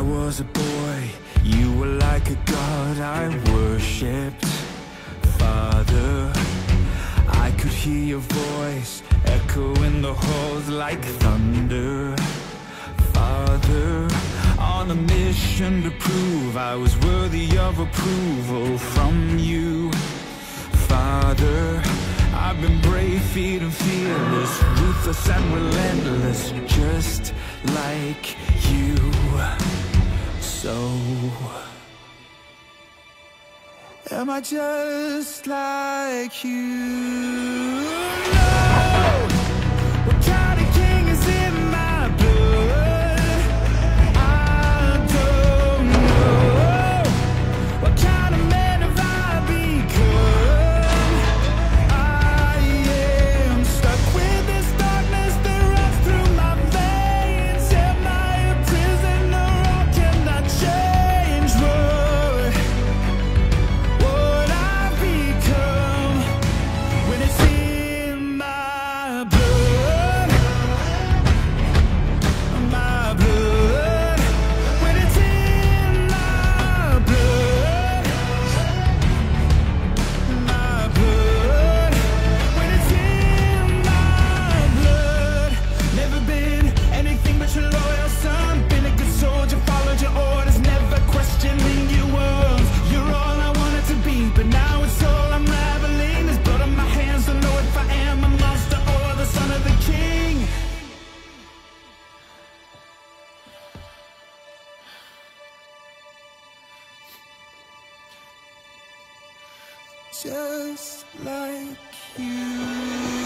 was a boy, you were like a god I worshipped. Father, I could hear your voice echo in the halls like thunder. Father, on a mission to prove I was worthy of approval from you. Father, I've been brave, feet fearless, ruthless and relentless, just like you. So, am I just like you? just like you.